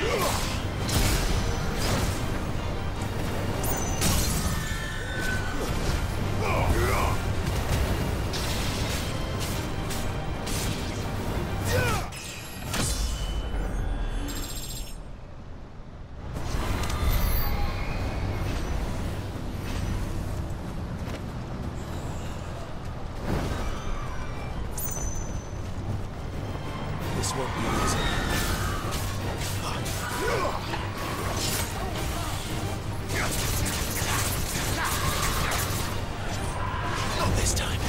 Yeah. This won't be easy. Not this time.